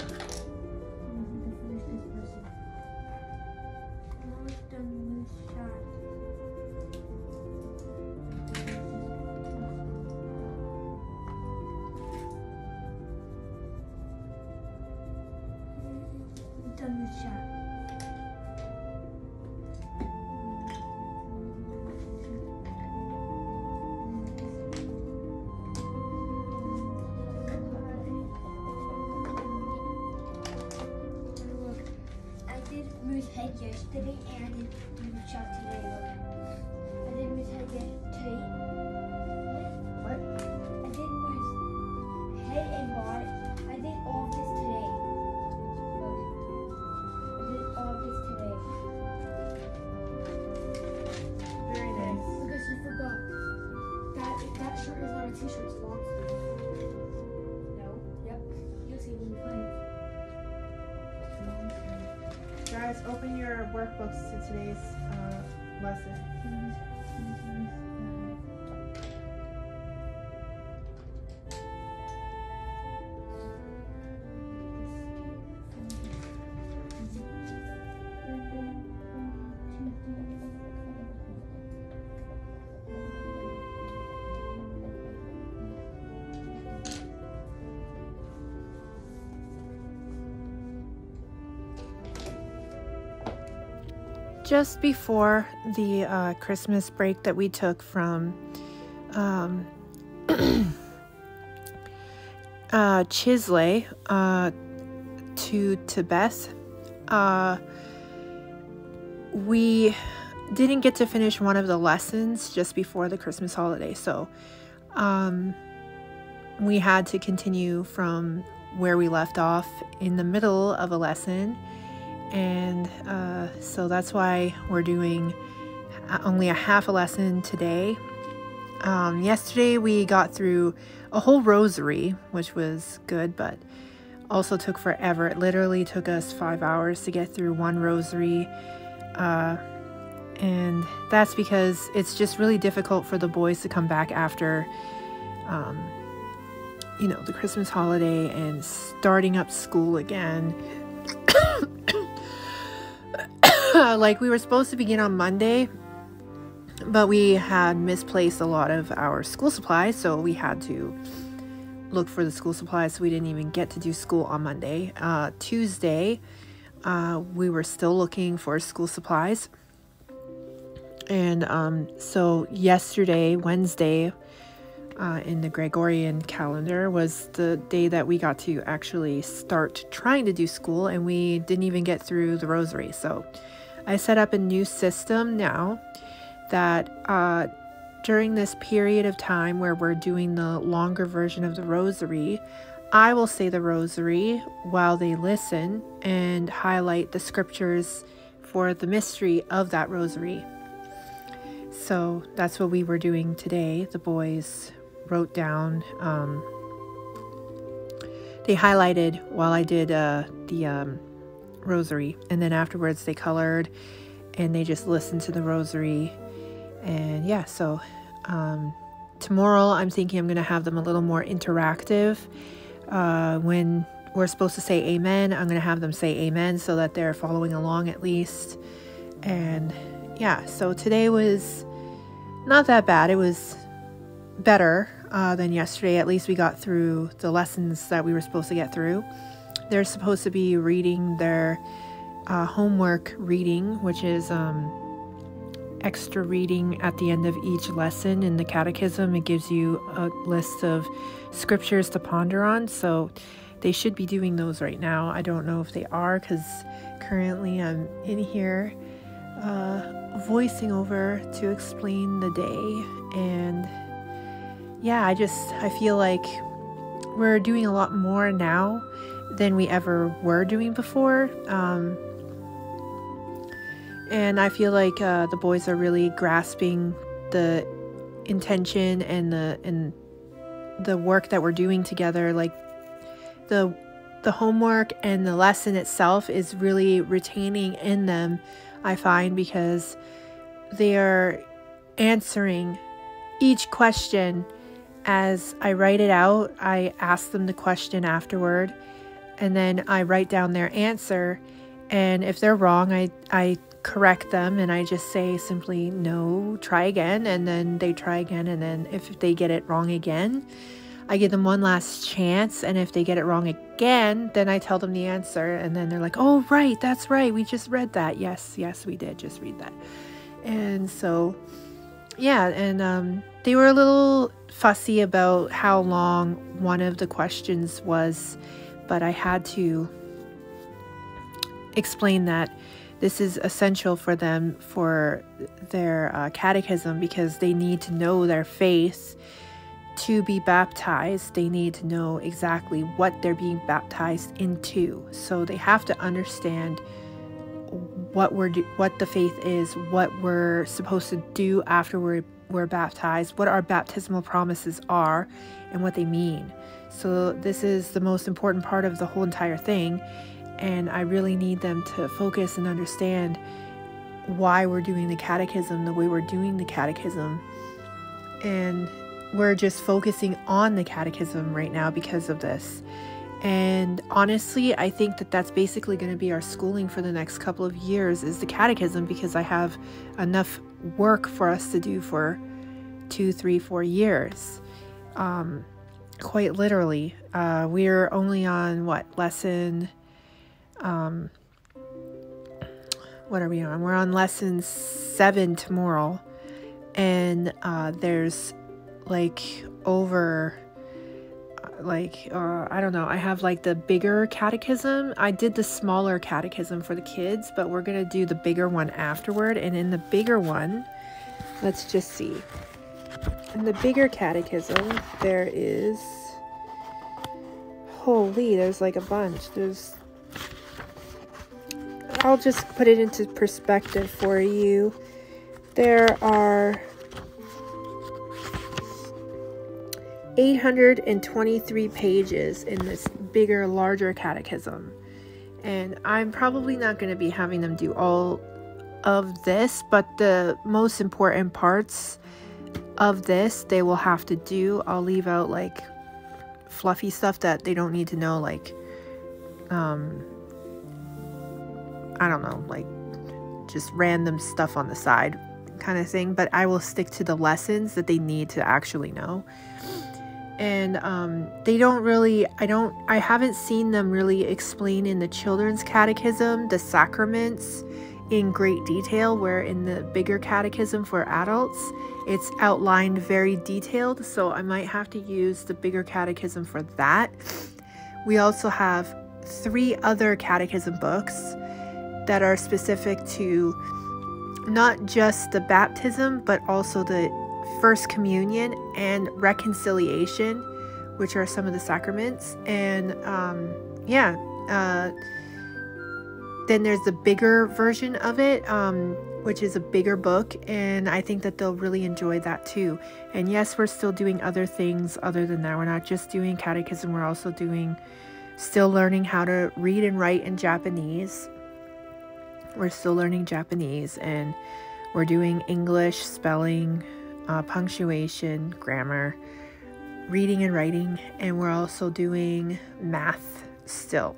[SPEAKER 1] Just before the uh, Christmas break that we took from um, uh, Chislev uh, to Tebet, uh, we didn't get to finish one of the lessons just before the Christmas holiday. So um, we had to continue from where we left off in the middle of a lesson. And uh, so that's why we're doing only a half a lesson today. Um, yesterday we got through a whole rosary, which was good, but also took forever. It literally took us five hours to get through one rosary. Uh, and that's because it's just really difficult for the boys to come back after, um, you know, the Christmas holiday and starting up school again. like we were supposed to begin on Monday, but we had misplaced a lot of our school supplies, so we had to look for the school supplies. So we didn't even get to do school on Monday. Uh, Tuesday, uh, we were still looking for school supplies. And um, so yesterday, Wednesday, uh, in the Gregorian calendar was the day that we got to actually start trying to do school, and we didn't even get through the rosary. So I set up a new system now that uh, during this period of time where we're doing the longer version of the rosary, I will say the rosary while they listen and highlight the scriptures for the mystery of that rosary. So that's what we were doing today. The boys wrote down, um, they highlighted while I did uh, the um, rosary, and then afterwards they colored and they just listened to the rosary. And yeah, so um, tomorrow I'm thinking I'm going to have them a little more interactive. Uh, when we're supposed to say amen, I'm going to have them say amen so that they're following along at least. And yeah, so today was not that bad. It was better uh, than yesterday. At least we got through the lessons that we were supposed to get through. They're supposed to be reading their uh, homework reading, which is um, extra reading at the end of each lesson in the catechism. It gives you a list of scriptures to ponder on. So they should be doing those right now. I don't know if they are because currently I'm in here uh, voicing over to explain the day and yeah, I just I feel like we're doing a lot more now than we ever were doing before. Um, and I feel like uh, the boys are really grasping the intention and the and the work that we're doing together. Like the the homework and the lesson itself is really retaining in them. I find because they are answering each question as I write it out, I ask them the question afterward, and then I write down their answer. And if they're wrong, I, I correct them and I just say simply, no, try again. And then they try again. And then if they get it wrong again, I give them one last chance. And if they get it wrong again, then I tell them the answer. And then they're like, oh, right, that's right. We just read that. Yes, yes, we did just read that. And so, yeah, and um, they were a little fussy about how long one of the questions was, but I had to explain that this is essential for them for their uh, catechism because they need to know their faith to be baptized. They need to know exactly what they're being baptized into. So they have to understand what we're what the faith is, what we're supposed to do after we're we're baptized, what our baptismal promises are, and what they mean. So, this is the most important part of the whole entire thing. And I really need them to focus and understand why we're doing the catechism the way we're doing the catechism. And we're just focusing on the catechism right now because of this. And honestly, I think that that's basically going to be our schooling for the next couple of years is the catechism because I have enough work for us to do for two, three, four years. Um, quite literally. Uh, we're only on what lesson? Um, what are we on? We're on lesson seven tomorrow, and uh, there's like over like uh, I don't know. I have like the bigger catechism. I did the smaller catechism for the kids, but we're gonna do the bigger one afterward. And in the bigger one, let's just see. In the bigger catechism, there is holy. There's like a bunch. There's. I'll just put it into perspective for you. There are 823 pages in this bigger, larger catechism. And I'm probably not going to be having them do all of this, but the most important parts of this they will have to do. I'll leave out like fluffy stuff that they don't need to know, like, um, I don't know, like just random stuff on the side kind of thing, but I will stick to the lessons that they need to actually know. And um, they don't really, I don't, I haven't seen them really explain in the children's catechism the sacraments in great detail, where in the bigger catechism for adults, it's outlined very detailed. So I might have to use the bigger catechism for that. We also have three other catechism books that are specific to not just the baptism, but also the first communion and reconciliation, which are some of the sacraments. And um, yeah, uh, then there's the bigger version of it, um, which is a bigger book, and I think that they'll really enjoy that too. And yes, we're still doing other things other than that. We're not just doing catechism, we're also doing, still learning how to read and write in Japanese. We're still learning Japanese, and we're doing English, spelling, uh, punctuation, grammar, reading and writing, and we're also doing math still.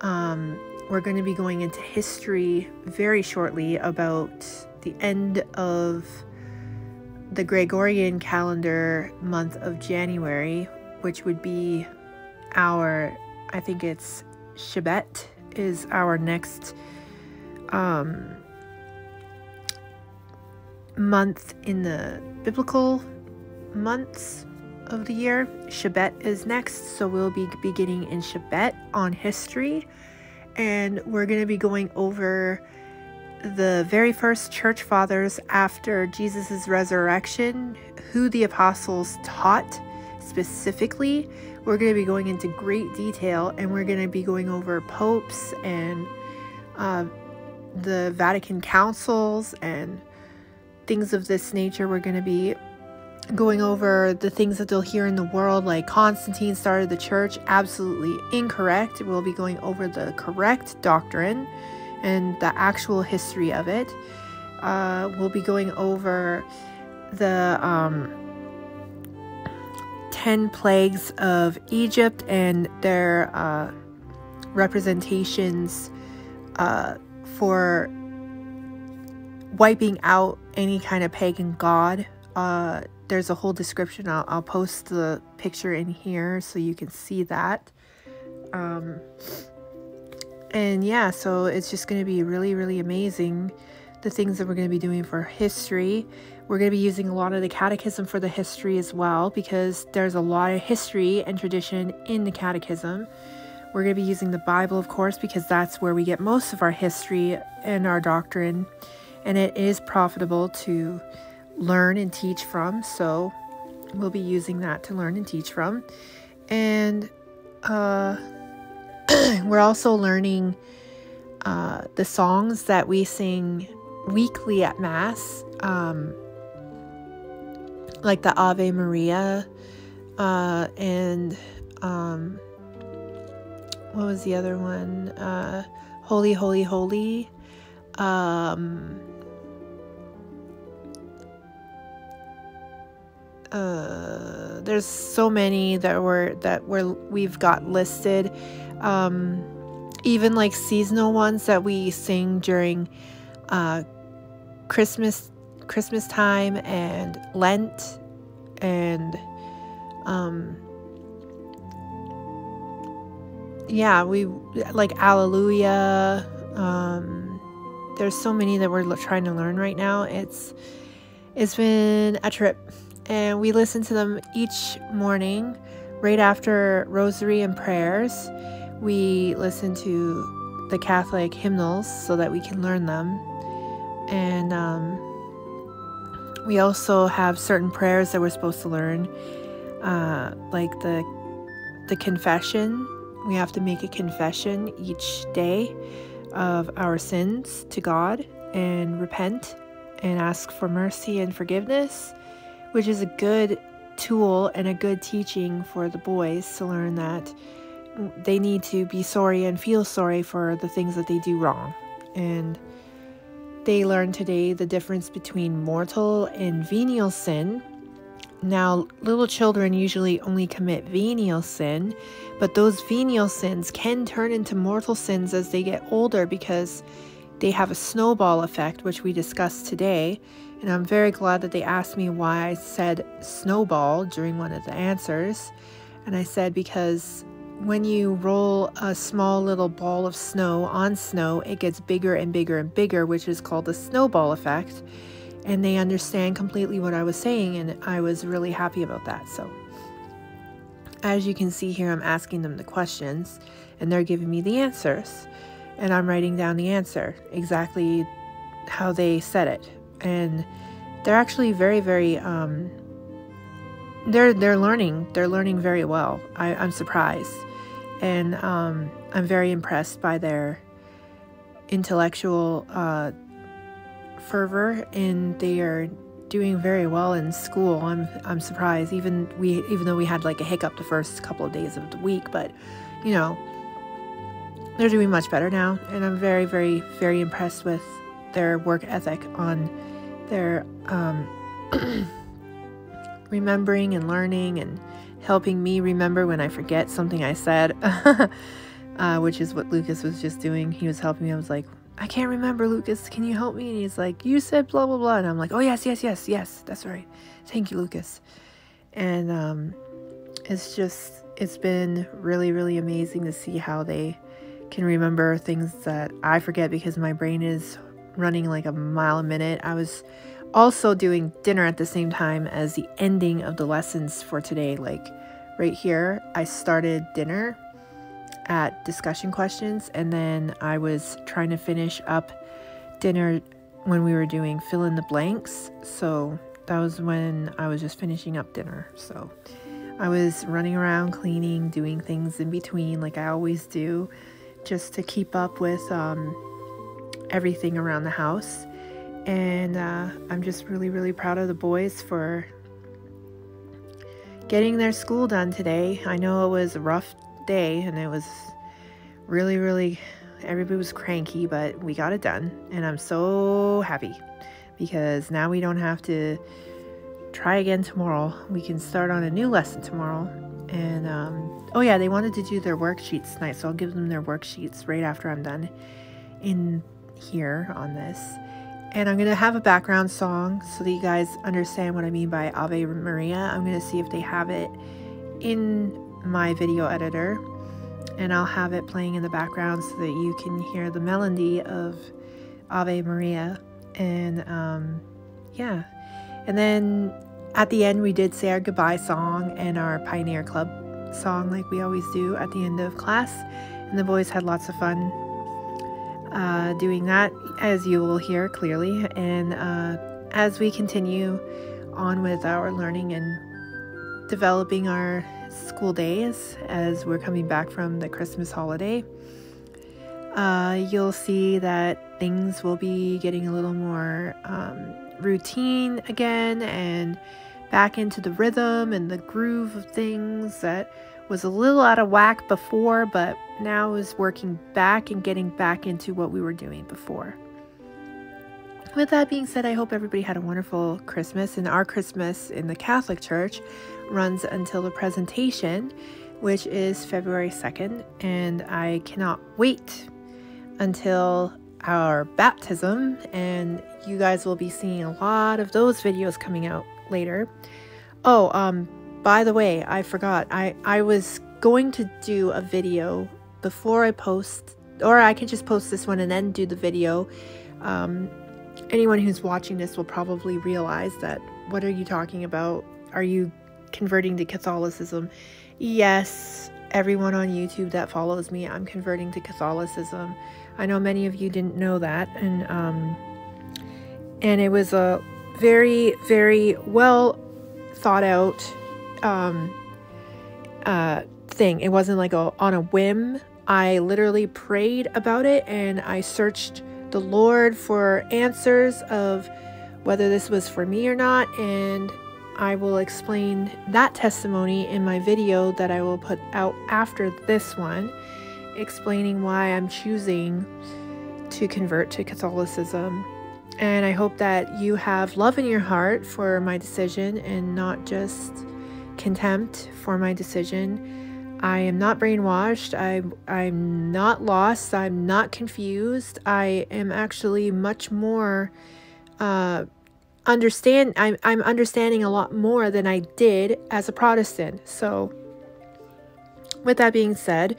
[SPEAKER 1] Um, we're going to be going into history very shortly about the end of the Gregorian calendar month of January, which would be our, I think it's Shebat, is our next um, month in the biblical months of the year. Shebat is next, so we'll be beginning in Shebat on history and we're going to be going over the very first church fathers after Jesus' resurrection, who the apostles taught specifically. We're going to be going into great detail and we're going to be going over popes and uh, the Vatican councils and things of this nature. We're going to be going over the things that they'll hear in the world, like Constantine started the church. Absolutely incorrect. We'll be going over the correct doctrine and the actual history of it. Uh, we'll be going over the um, 10 plagues of Egypt and their uh, representations uh, for wiping out any kind of pagan god. Uh, there's a whole description. I'll, I'll post the picture in here so you can see that. Um, and yeah, so it's just going to be really, really amazing the things that we're going to be doing for history. We're going to be using a lot of the catechism for the history as well because there's a lot of history and tradition in the catechism. We're going to be using the Bible, of course, because that's where we get most of our history and our doctrine. And it is profitable to learn and teach from. So we'll be using that to learn and teach from. And uh, we're also learning uh, the songs that we sing weekly at Mass, um, like the Ave Maria uh, and um, what was the other one? Uh, Holy, Holy, Holy. Um, uh, there's so many that were that were we've got listed. Um, even like seasonal ones that we sing during uh, Christmas Christmas time and Lent and um, yeah we like Alleluia. Um, there's so many that we're trying to learn right now. It's it's been a trip and we listen to them each morning right after rosary and prayers. We listen to the Catholic hymnals so that we can learn them. And um, we also have certain prayers that we're supposed to learn, uh, like the the confession. We have to make a confession each day of our sins to God and repent and ask for mercy and forgiveness which is a good tool and a good teaching for the boys to learn that they need to be sorry and feel sorry for the things that they do wrong. And they learn today the difference between mortal and venial sin. Now, little children usually only commit venial sin, but those venial sins can turn into mortal sins as they get older because they have a snowball effect, which we discussed today. And I'm very glad that they asked me why I said snowball during one of the answers. And I said because when you roll a small little ball of snow on snow, it gets bigger and bigger and bigger, which is called the snowball effect. And they understand completely what I was saying, and I was really happy about that. So, as you can see here, I'm asking them the questions, and they're giving me the answers. And I'm writing down the answer exactly how they said it. And they're actually very, very um, they're they're learning they're learning very well I, i'm surprised and um, I'm very impressed by their intellectual uh, fervor, and they are doing very well in school. I'm I'm surprised. Even we even though we had like a hiccup the first couple of days of the week, but you know they're doing much better now, and I'm very very very impressed with their work ethic on their um, remembering and learning and helping me remember when I forget something I said, uh, which is what Lucas was just doing. He was helping me. I was like, I can't remember, Lucas. Can you help me? And he's like, You said blah, blah, blah. And I'm like, Oh, yes, yes, yes, yes. That's right. Thank you, Lucas. And um, it's just, it's been really, really amazing to see how they can remember things that I forget because my brain is running like a mile a minute. I was also doing dinner at the same time as the ending of the lessons for today. Like right here, I started dinner at discussion questions, and then I was trying to finish up dinner when we were doing fill in the blanks. So that was when I was just finishing up dinner. So I was running around cleaning, doing things in between, like I always do, just to keep up with um, everything around the house. And uh, I'm just really, really proud of the boys for getting their school done today. I know it was a rough day and it was really, really, everybody was cranky, but we got it done. And I'm so happy because now we don't have to try again tomorrow. We can start on a new lesson tomorrow. And um, oh, yeah, they wanted to do their worksheets tonight, so I'll give them their worksheets right after I'm done in here on this. And I'm going to have a background song so that you guys understand what I mean by Ave Maria. I'm going to see if they have it in my video editor. And I'll have it playing in the background so that you can hear the melody of Ave Maria. And um, yeah. And then at the end, we did say our goodbye song and our Pioneer Club song, like we always do at the end of class. And the boys had lots of fun uh, doing that, as you will hear clearly. And uh, as we continue on with our learning and developing our school days as we're coming back from the Christmas holiday, uh, you'll see that things will be getting a little more um, routine again and back into the rhythm and the groove of things that was a little out of whack before, but now is working back and getting back into what we were doing before. With that being said, I hope everybody had a wonderful Christmas. And our Christmas in the Catholic Church runs until the presentation, which is February 2nd. And I cannot wait until our baptism. And you guys will be seeing a lot of those videos coming out later. Oh, um, by the way, I forgot. I, I was going to do a video before I post, or I could just post this one and then do the video. Um, anyone who's watching this will probably realize that what are you talking about? Are you converting to Catholicism? Yes, everyone on YouTube that follows me, I'm converting to Catholicism. I know many of you didn't know that, and um, and it was a very, very well thought out um, uh, thing. It wasn't like a, on a whim. I literally prayed about it and I searched the Lord for answers of whether this was for me or not. And I will explain that testimony in my video that I will put out after this one, explaining why I'm choosing to convert to Catholicism. And I hope that you have love in your heart for my decision and not just contempt for my decision. I am not brainwashed. I'm I'm not lost. I'm not confused. I am actually much more uh, understand. I'm I'm understanding a lot more than I did as a Protestant. So, with that being said,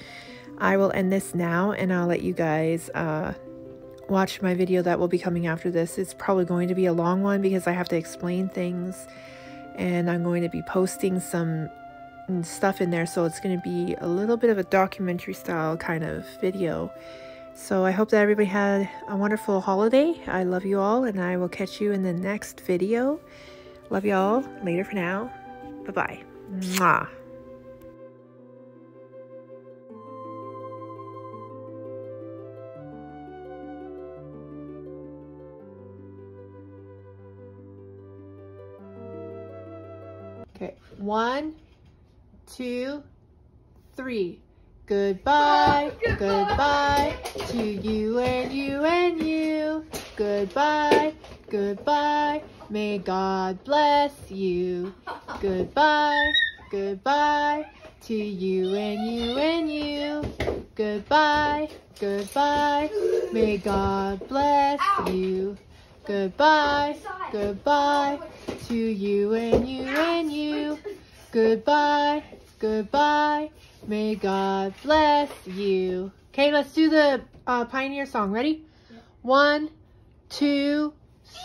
[SPEAKER 1] I will end this now, and I'll let you guys uh, watch my video that will be coming after this. It's probably going to be a long one because I have to explain things, and I'm going to be posting some stuff in there so it's going to be a little bit of a documentary style kind of video. So i hope that everybody had a wonderful holiday. I love you all and i will catch you in the next video. Love you all later for now. Bye bye Mwah. One, two, three. Goodbye, goodbye to you and you and you. Goodbye, goodbye. May God bless you. Goodbye, goodbye to you and you and you. Goodbye, goodbye. May God bless you. Goodbye, goodbye to you and you and you. Goodbye, goodbye. May God bless you. Okay, let's do the uh, Pioneer song. Ready? One, two,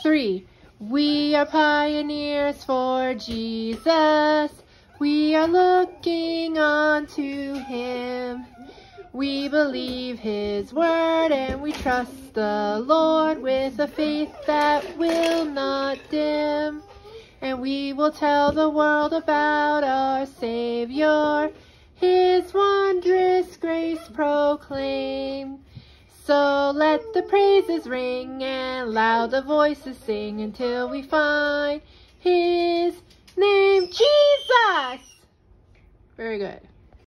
[SPEAKER 1] three. We are pioneers for Jesus. We are looking unto Him. We believe His word and we trust the Lord with a faith that will not dim. And we will tell the world about our Savior, His wondrous grace proclaim. So let the praises ring and loud the voices sing until we find His name, Jesus! Very good.